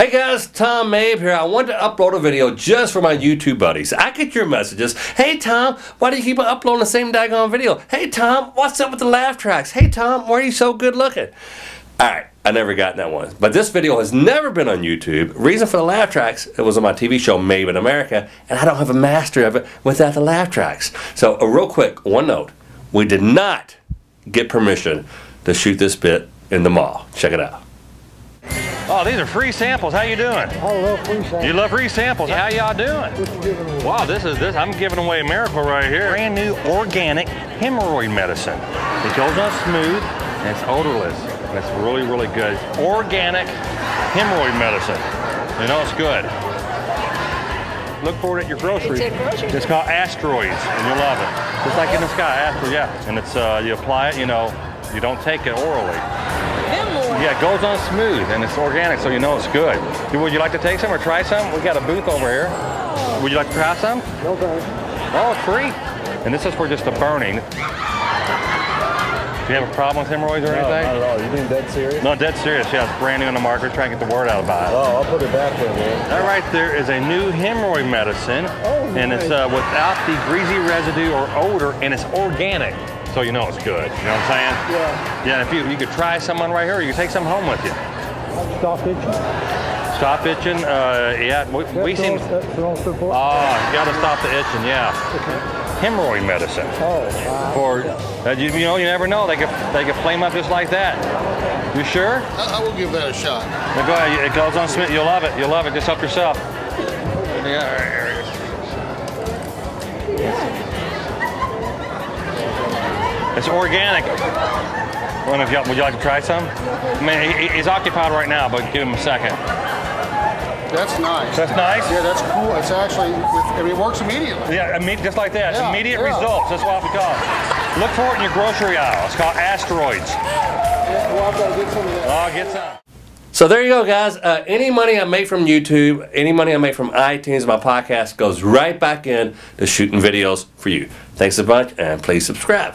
Hey guys, Tom Mabe here. I wanted to upload a video just for my YouTube buddies. I get your messages. Hey Tom, why do you keep uploading the same daggone video? Hey Tom, what's up with the laugh tracks? Hey Tom, why are you so good looking? Alright, I never got that one. But this video has never been on YouTube. Reason for the laugh tracks, it was on my TV show Mabe in America, and I don't have a mastery of it without the laugh tracks. So, a real quick, one note. We did not get permission to shoot this bit in the mall. Check it out. Oh, these are free samples. How you doing? I love free samples. You love free samples. How y'all doing? What you giving away? Wow, this is this. I'm giving away a miracle right here. Brand new organic hemorrhoid medicine. It goes on smooth and it's odorless. And it's really, really good. It's organic hemorrhoid medicine. You know it's good. Look for it at your grocery. It's grocery It's called asteroids, and you'll love it. Just like in the sky, asteroid, yeah. And it's uh, you apply it, you know, you don't take it orally. Yeah, it goes on smooth and it's organic, so you know it's good. Would you like to take some or try some? We got a booth over here. Would you like to try some? No thanks. Oh, it's free. And this is for just the burning. Do you have a problem with hemorrhoids or No, not anything? at all. You being dead serious? No, dead serious. Yeah, it's brand new in the market. Trying to get the word out about it. Oh, I'll put it back there, man. That right there is a new hemorrhoid medicine, Oh, and it's uh, without the greasy residue or odor, and it's organic, so you know it's good. You know what I'm saying? Yeah. Yeah. If you you could try someone right here, you could take some home with you. Stop itching. Stop itching. Uh, yeah, we, we seem. all- that's all support. Oh, you gotta stop the itching. Yeah. Hemorrhoid medicine. Oh, wow. For uh, you, you know, you never know. They could they could flame up just like that. You sure? I, I will give that a shot. Now go ahead. It goes on Smith. You'll love it. You'll love it. Just help yourself. Yeah, there it is. It's organic. One of y'all, would you like to try some? I mean, he- he's occupied right now, but give him a second. That's nice. That's nice. Yeah, that's cool. It's actually, with, I mean, it works immediately. Yeah, imme- just like that. Yeah, Immediate yeah. results. That's what we call it. Look for it in your grocery aisle. It's called asteroids. Well, I've got to get some of that. Oh, get some. So there you go, guys. Uh, any money I make from YouTube, any money I make from iTunes, my podcast goes right back in to shooting videos for you. Thanks a bunch, and please subscribe.